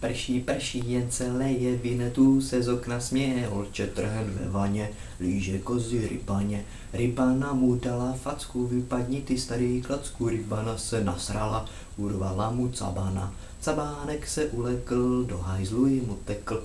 Prší, prší, jen se leje, vinetů se z okna směje, olče trhen ve vaně, líže kozy rybaně. Rybana mu dala facku, vypadni ty starý klacku, rybana se nasrala, urvala mu cabana. Cabánek se ulekl, do hajzlu mu tekl.